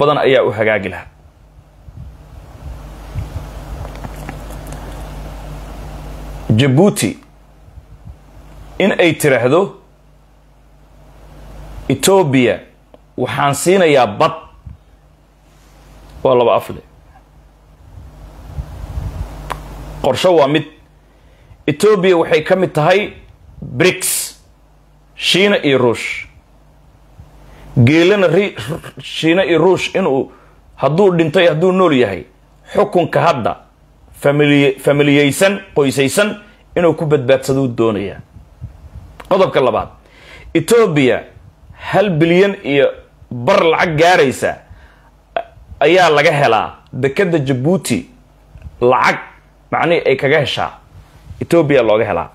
badan ayaa u hagaagi lahaa. Jabuuti in ay tiraahdo etoobiya waxaan siinayaa bad. Waa laba afle. Qorsho waa mid. Etoobiya waxay ka mid tahay brics shiina iyo ruush geelana shiina iyo ruush inuu hadduu dhintay hadduu nool yahay xukunka hadda famili familiyeysan qoysaysan inuu ku badbaadsaduu doonayaa qodobka labaad etoobiya hal bilyan iyo bar lacag gaaraysa ayaa laga helaa dekeda jabuuti lacag macnihii ay kaga heshaa. Etoobiya looga helaa.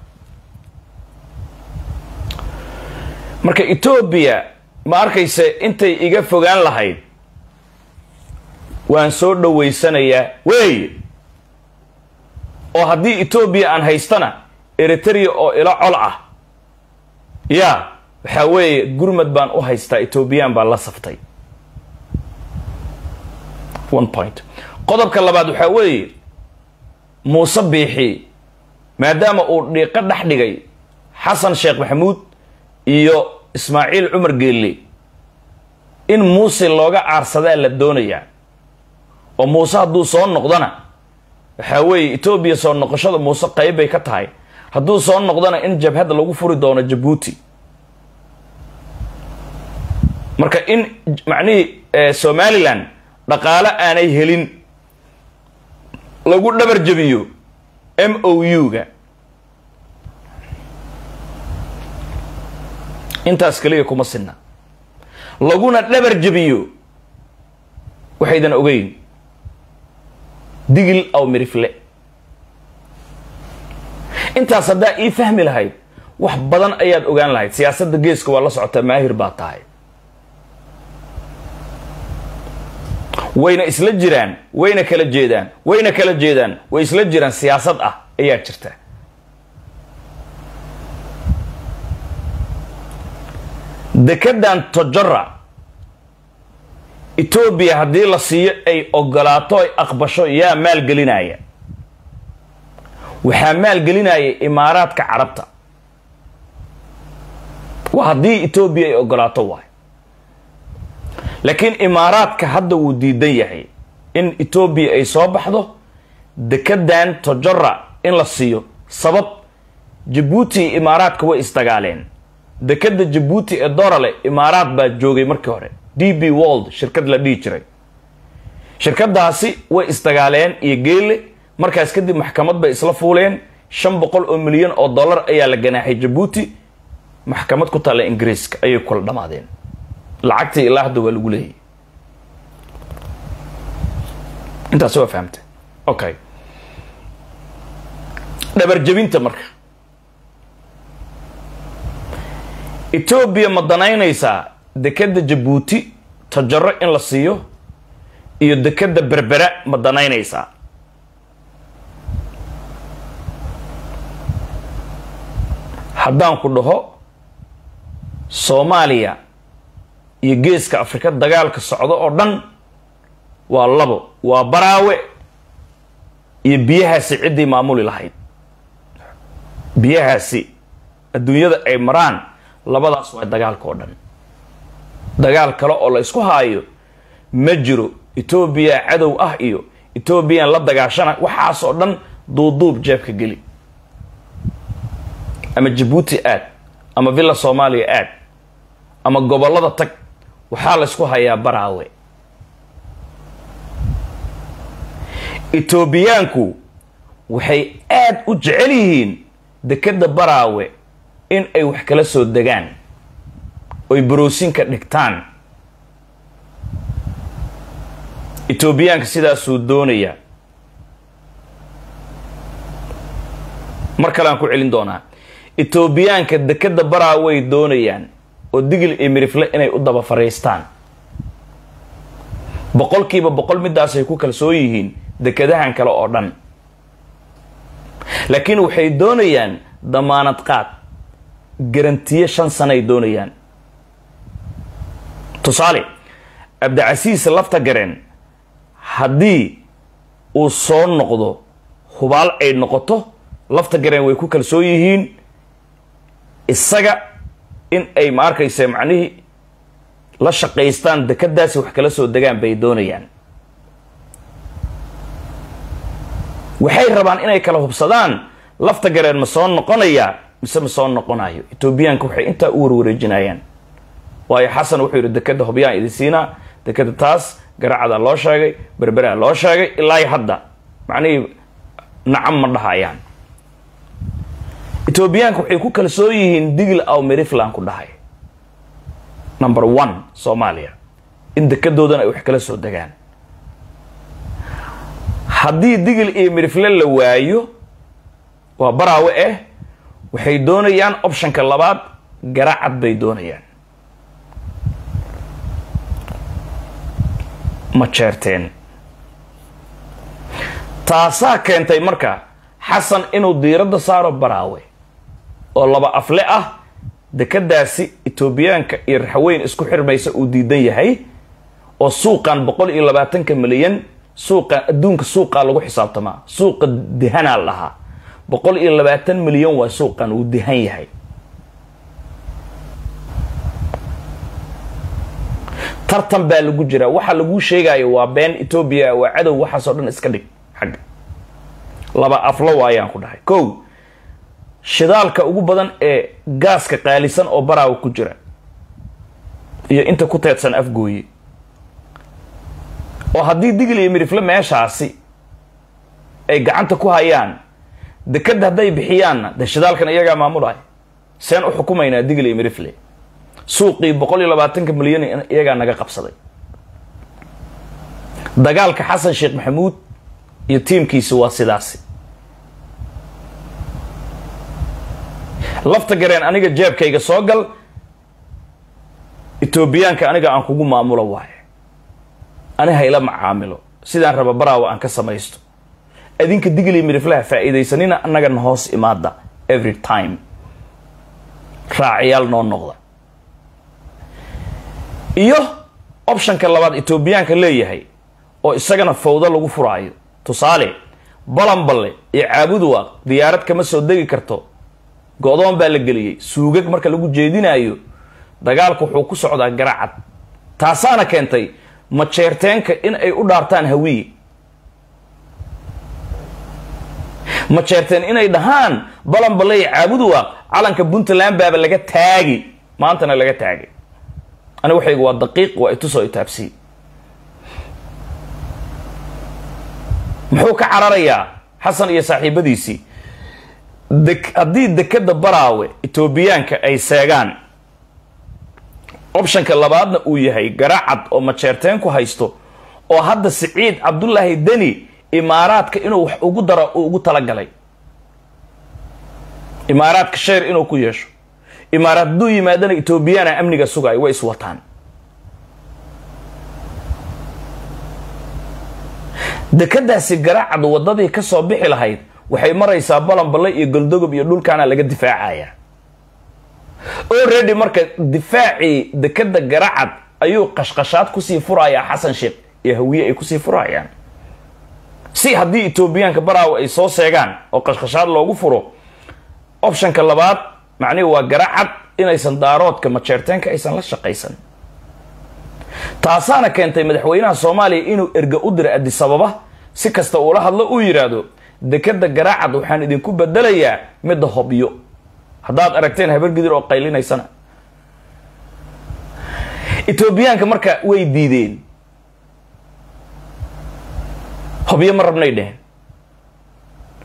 Marka etoobiya ma arkayse intay iga fogaan lahayd. Waan soo dhawaysanayaa wey! Oo haddii etoobiya aan haystana eritrea oo ilo col ah. Yaa waxaa weeye gurmad baan u haystaa etoobiyaan baa la saftay. One point. Qodobka labaad waxaa weeye muuse biixi maadaama uu dhiiqo dhex dhigay xasan sheekh maxamuud iyo ismaaciil cumar geelle in muuse looga caarsadaa la doonayaa oo muuse hadduu soo noqdona waxaa weeye etoobiya soo noqoshada muuse qayb bay ka tahay hadduu soo noqdona in jabhadda lagu furi doono jabuuti. Marka in macnihii somalilan dhaqaale aanay helin lagu dhabar jabiyo m o u-ga intaas keliya kuma sinna. Laguna dhabar jabiyo waxaydan ogeyn digil aw mirifle. Intaas haddaa ii fahmi lahayd wax badan ayaad ogaan lahayd. Siyaasadda geeska waa la socotaa maahir baa tahay. Wayna isla jiraan wayna kala jeedaan wayna kala jeedaan way isla jiraan siyaasad ah ayaa jirta dekedan tojora etoobiya haddii la siiyo ay ogolaato ay aqbasho yaa maalgelinaya waxaa maalgelinaya imaaraadka carabta. Waa haddii etoobiya ay ogolaato waay. Laakiin imaaraadka hadda wuu diidan yahay. In etoobiya ay soo baxdo dekedan tojora in la siiyo. Sabab jabuuti iyo imaaraadka way isdagaaleen dekeda jabuuti ee dorale imaaraad baa joogay markii hore. D b wold shirkad la dhihi jiray. Shirkadaasi way isdagaaleen iyo geele markaas kadib maxkamad bay isla fuuleen. Shan boqol oo milyan oo dollar ayaa la ganaaxay jabuuti maxkamad ku taalla ingiriiska ayay kula dhammaadeen lacagtii ilaa hadda waa lagu leeyahy intaasi waa fahamtay. Okay. Dhabarjabinta marka etoobiya ma danaynaysaa dekeda jabuuti tajaro in la siiyo iyo dekeda berbera ma danaynaysaa? Haddaan ku dhaho soomaaliya iyo geeska afrika dagaalka socdo oo dhan waa labo waa baraawe iyo biyahaasi ciddii maamuli lahayd biyahaasi adduunyada ay maraan labadaas waa dagaalka oo dhan. Dagaal kale oo la isku haayo ma jiro etoobiya cadow ah iyo etoobiyan la dagaashana waxaas oo dhan duuduub jeebka geli. Ama jabuuti aad ama villa soomaaliya aad ama gobollada tag waxaa la ysku hayaa baraawe. Etoobiyaanku waxay aad u jecel yihiin dekeda baraawe in ay wax kala soo degaan oy baroosinka dhigtaan. Etoobiyaanka sidaasuu doonaya. Mar kale aan ku celin doonaa. Etoobiyaanka dekeda baraaway doonayaan oo digil iyo mirifle inay u daba fariistaan. Boqolkiiba boqol midaasay ku kalsoon yihiin dekadahan kale oo dhan. Laakiin waxay doonayaan damaanad qaad garantiye shan sanay doonayaan. Tusaale cabdicasiis lafta gareen haddii uu soo noqdo hubaal ay noqoto lafta gareen way ku kalsoon yihiin isaga in ay ma arkaysa macnihii la shaqaystaan dekadaasi wax kala soo degaan bay doonayaan. Waxay rabaan inay kala hubsadaan lafta gareen ma soo noqonayaa mise ma soo noqonayo etoobiyaanka waxay intaa u warwareejinayaan waayo xasan wuxuu yidhi dekada hobyaan idin siinaa dekada taas garacadaa loo sheegay berberaa loo sheegay ilaa hadda. Macnihii nacam ma dhahayaan. Etoobiyaanka waxay ku kalsoon yihiin digl aw merifland ku dhahay. Number one soomaaliya. In dekadoodana ay wax kala soo degaan. Haddii digil iyo mirifle la waayo waa baraawe ah waxay doonayaan optionka labaad garacad bay doonayaan. Ma jeerteen. Taasaa keentay marka xasan inuu diiradda saaro baraawe oo laba afle ah dekadaasi etoobiyaanka iyo raxweyn isku xirmaysa uu diidan yahay oo suuqan boqol iyo labaatanka milyan suuqa adduunka suuqaa lagu xisaabtamaa suuqa dehanaa lahaa boqol iyo labaatan milyan waa suuqan uu dehan yahay. Tartan baa lagu jiraa. Waxa laguu sheegayo waa been etoobiya waa cadow waxaasoo dhan iska dhig xagga laba aflo waayaan ku dhahay. Kow shidaalka ugu badan ee gaaska qaalisan oo baraawa ku jira iyo inta ku teedsan afgooye oo haddii digil iyo mirifle meeshaasi ay gacanta ku hayaan dekadda hadday bixiyaanna dee shidaalkan iyagaa maamulay seen u xukumaynaa digil iyo mirifle suuqii boqol iyo labaatanka milyan iyagaa naga qabsaday. Dagaalka xasan sheekh maxamuud iyo tiimkiisi waa sidaasi. Lafta gareen aniga jeebkayga soo gal etoobiyaanka aniga aan kugu maamulo waaye. Ani hayla macaamilo sidaan raba baraawa aan ka samaysto adinka digli miriflaha faa'iidaysanina annagana hoos imaada every time. Raaciyaal noo noqda. Iyo optionka labaad etoobiyaanka leeyahay oo isagana fawdo lagu furaayo. Tusaale balanballe iyo caabuduwaaq diyaarad kama soo degi karto. Go-doon baa la geliyey. Suugag marka lagu jeedinayo dagaalku wuxuu ku socdaa garacad taasaana keentay majeerteenka in ay u dhaartaan hawiye majeerteen inay dhahaan? Balanballe iyo caabuduwaaq calanka puntland baaba laga taagi. Maantana laga taagay ani waxaygu waa daqiiq waa itusoo itaabsiye muxuu ka cararayaa xasan iyo saaxiibadiisii haddii dekada baraawe etoobiyaanka ay seegaan optionka labaadna uu yahay garacad oo majeerteen ku haysto oo hadda siciid cabdullaahi deni imaaraadka inuu wax ugu daro uu ugu talagalay. Imaaraadka sheer inuu ku yeesho. Imaaraad hadduu yimaadana etoobiyaana amniga sugaayo way iswataan dekadaasi garacad waddadii ka soo bixi lahayd waxay maraysaa balanballe iyo goldogob iyo dhulkaana laga difaacaya. Already marka difaacii dekada garacad ayuu qashqashaad ku sii furayaa xasan sheekh iyo hawiye ay ku sii furayaan si haddii etoobiyaanka baraawo ay soo seegaan oo qashqashaad loogu furo optionka labaad macnihi waa garacad inaysan daaroodka majeerteenka aysan la shaqaysan. Taasaana keentay madaxweynaha soomaaliya inuu erga u dira adisababa si kasta uula hadlo uu yidhaahdo dekada garaacad waxaan idinku bedelayaa midda hobyo. Haddaad aragteen habargidir oo qaylinaysana etoobiyaanka marka way diideen hobyo ma rabnay dheheen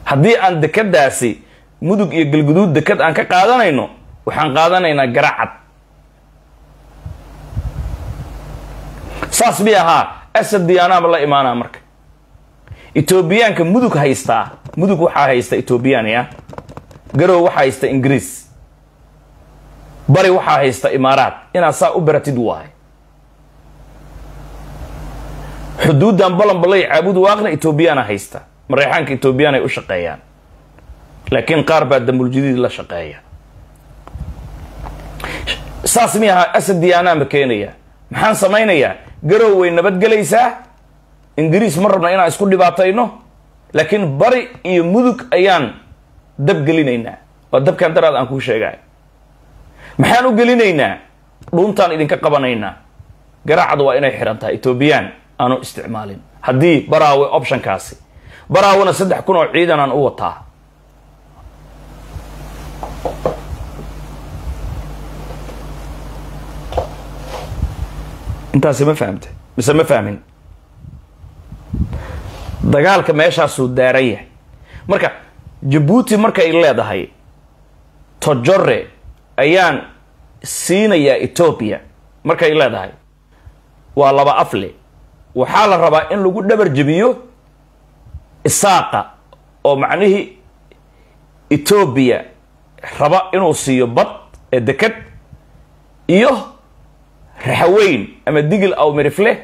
haddii aan dekadaasi mudug iyo galguduud dekad aan ka qaadanayno waxaan qaadanaynaa garacad saas bi ahaa asad diyaanaaba la imaanaa marka. Etoobiyaanka mudug haystaa mudug waxaa haysta etoobiyaania garow waxaa haysta ingiriis. Bari waxaa haysta imaaraat inaad saa u baratid waay xuduuddan balanbalay caabudu waaqna etoobiyaana haysta. Mareexaanka etoobiyaan ay u shaqeeyaan. Laakiin qaar baa damuljadiid la shaqeeya. Saas mi ahaa asad diyaanaanba keenaya. Maxaan samaynayaa? Garow way nabadgelaysaa ingiriis ma rabna inaan isku dhibaatayno. Laakiin bari iyo mudug ayaan dab gelinaynaa. Waa dabkan daraad aan kuu sheegay. Maxaan u gelinaynaa? Dhuuntaan idinka qabanaynaa. Garaacda waa inay xihan tahay etoobiyaan aanu isticmaalin. Haddii baraawe optionkaasi baraawena saddex kun oo ciidan aan u wataa. Intaasi ma fahamte mise ma fahmin dagaalka meeshaasuu daaran yahay. Marka jabuuti markay leedahay tojore ayaan siinayaa etoobiya markay leedahay waa laba afle waxaa la rabaa in lagu dhabar jebiyo isaaqa oo macnihii etoobiya raba inuu siiyo bad ee deked iyo raxaweyn ama digil aw mirifle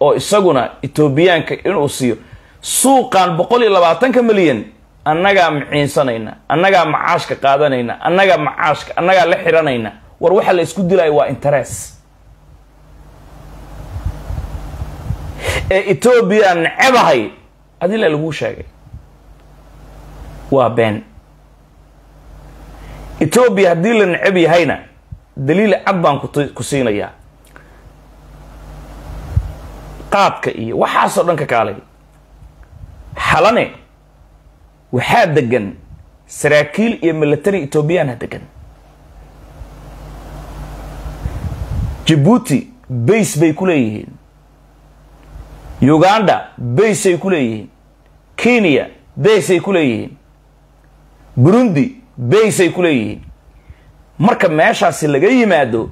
oo isaguna etoobiyaanka inuu siiyo. Suuqan boqol iyo labaatanka milyan annagaa maciinsanayna annagaa macaashka qaadanayna annagaa macaashka annagaa la xiranayna war waxa la isku dilaya waa interes ee etoobiya necebahay. Adila laguu sheegay. Waa been. Etoobiya haddii la neceb yahayna daliil cad baan ku siinayaa qaadka iyo waxaasoo dhan ka kaalay. Xalane waxaa degan saraakiil iyo military etoobiyana degan jabuuti base bay ku leeyihiin uganda baseay ku leeyihiin. Kenya baseay ku leeyihiin. Burundi baseay ku leeyihiin. Marka meeshaasi laga yimaado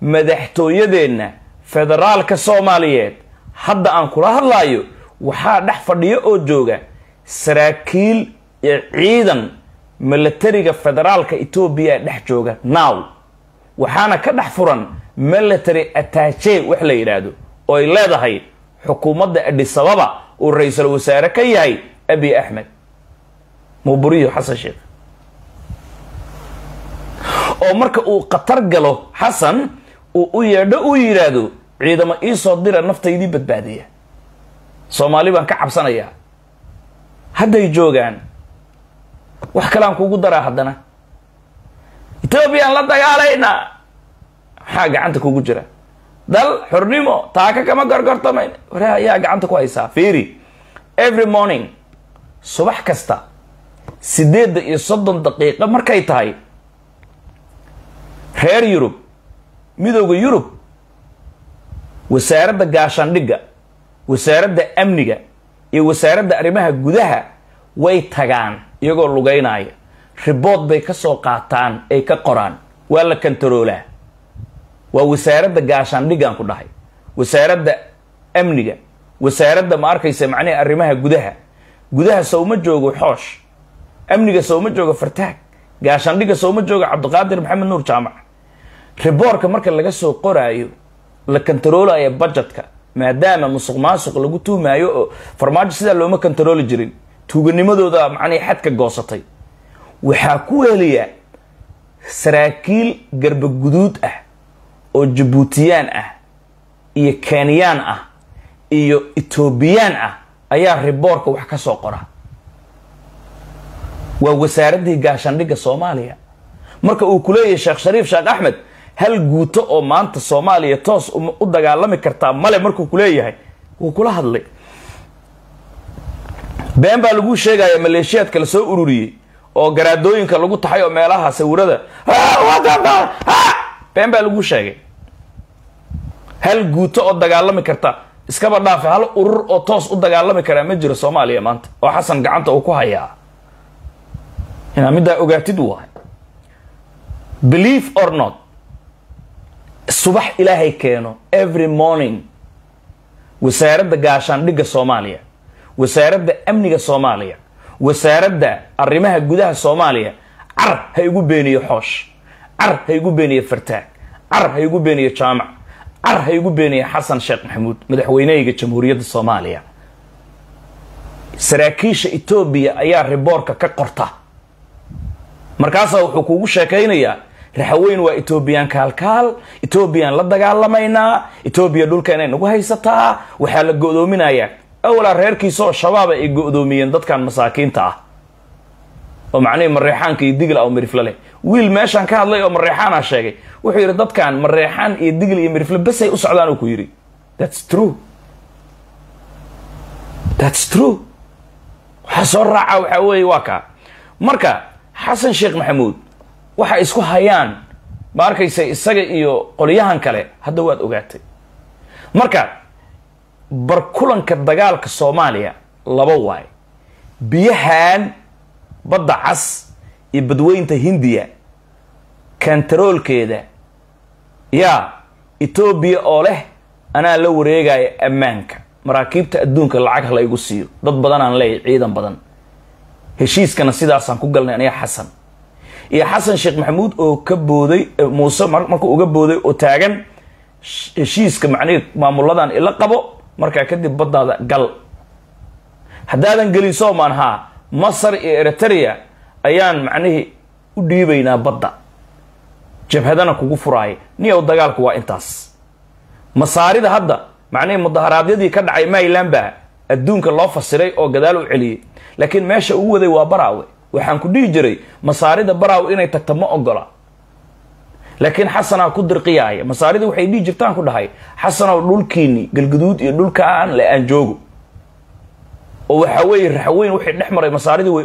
madaxtooyadeenna federaalka soomaaliyeed hadda aan kula hadlaayo waxaa dhex fadhiyo oo jooga saraakiil iyo ciidan militariga federaalka etoobiya dhex jooga now. Waxaana ka dhex furan military attache wax la yidhaahdo oo ay leedahay xukuumadda adhisababa uu ra'iisul wasaare ka yahay abi axmed muburiyo xasan sheekh oo marka uu khatar galo xasan uu u yeedho uu yidhaahdo ciidamo iisoo dira naftaydii badbaadiya. Soomaali baan ka cabsanayaa. Hadday joogaan wax kalean kugu daraa haddana. Etoobiyaan la dagaalaynaa maxaa gacanta kugu jira dal xornimo taaka kama gorgortamayn ware ayaa gacanta ku haysaa fiiri. Every morning subax kasta siddeedda iyo soddon daqiiqo markay tahay reer yurub midooda yurub wasaaradda gaashaandhigga wasaaradda amniga iyo wasaaradda arrimaha gudaha way tagaan iyagoo lugeynaya ribood bay ka soo qaataan ay ka qoraan. Waa la kantaroolaa waa wasaaradda gaashaandhiggaan ku dhahay. Wasaaradda amniga. Wasaaradda ma arkaysa macnihi arrimaha gudaha. Gudaha sowma joogo xoosh. Amniga sowma joogo fartaag. Gaashaandhigga sowma joogo cabdiqaadir maxamed nuur jaamac. Riboorka marka laga soo qoraayo la kantaroolaya budgetka maadaama musuq maasuq lagu tuhmaayo oo farmaajo sidaa looma kantarooli jirin tuuganimadooda macnihi xadka goosatay. Waxaa ku weliya saraakiil garbaguduud ah oo jabuutiyaan ah iyo kenyaan ah iyo etoobiyaan ah ayaa riboorka wax ka soo qora waa wasaaraddii gaashaandhigga soomaaliya marka uu ku leeyahay sheekh shariif sheekh axmed hal guuto oo maanta soomaaliya toos u dagaalami kartaa male markuu ku leeyahay wuu kula hadlay been baa lagu sheegaya maleeshiyaadka la soo ururiyey oo garaadooyinka lagu taxay oo meelaha sawirada been baa lagu sheegay. Hal guuto oo dagaalami karta iskaba dhaafe hal urur oo toos u dagaalami karaa ma jiro soomaaliya maanta. Oo xasan gacanta uu ku hayaa. Inaa middaa ogaatid waay. Believe or not subax ilaahay keeno every morning wasaaradda gaashaandhigga soomaaliya wasaaradda amniga soomaaliya wasaaradda arrimaha gudaha soomaaliya car ha igu beeniyo xoosh car ha igu beeniyo fartaag. Car ha igu beeniyo jaamac. Car ha igu beeniyo xasan sheekh maxamuud madaxweynehayga jamhuuriyadda soomaaliya. Saraakiisha etoobiya ayaa riboorka ka qorta. Markaasaa wuxuu kugu sheekaynayaa raxaweyn waa etoobiyaan kaalkaal etoobiyaan la dagaalamaynaa etoobiya dhulka inay nagu haysataa waxaa la go-doominayaa. Awalaa reerkiisa oo shabaaba ay go-doomiyeen dadkan masaakiinta ah oo macnihii mareexaanka iyo digl oo mirifle leh. Wiil meeshaan ka hadlay oo mareexaana sheegay wuxuu yidhi dadkan mareexaan iyo digl iyo mirifle besay u socdaan uu ku yidhi. Thats true. Thats true. Waxaa soo raaca waxaa weeye waa kaa marka xasan sheekh maxamuud waxa isku hayaan ma arkaysa isaga iyo qolyahan kale hadda waad ogaatay. Marka barkulanka dagaalka soomaaliya laba waay. Biyahan badda cas iyo badweynta hindiya kantaroolkeeda yaa etoobiya oo leh anaa la wareegaya ammaanka. Maraakiibta adduunka lacag ha siiyo. Dad badanaan leeyahy ciidan badan. Heshiiskana sidaasaan ku galnay aniga xasan iyo xasan sheekh maxamuud oo ka booday muuse markuu uga booday oo taagan heshiiska macnihii maamuladan ila qabo markaa kadib baddaada gal. Haddaadan gelin soomaan haa masar iyo eritrea ayaan macnihii u dhiibaynaa badda. Jabhadana kugu furaaya niyow dagaalku waa intaas. Masaarida hadda macnihii mudaharaadyadii ka dhacay mayland baa adduunka loo fasiray oo gadaal u celiyey laakiin meesha uu waday waa baraawe. Waxaan ku dhihi jiray masaarida baraawe inay tagta ma ogola. Laakiin xasanaa ku dirqiyaaya masaarida waxay dhihi jirtaan ku dhahay xasanow dhulkiini galguduud iyo dhulkaan le aan joogo oo waxaa weeye raxweyn waxay dhex masaaridii way